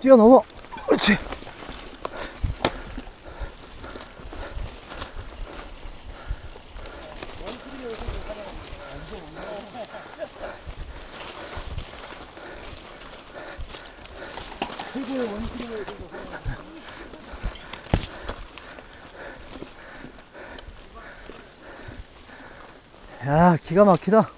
뛰어넘어. 그렇지. 야, 기가 막히다.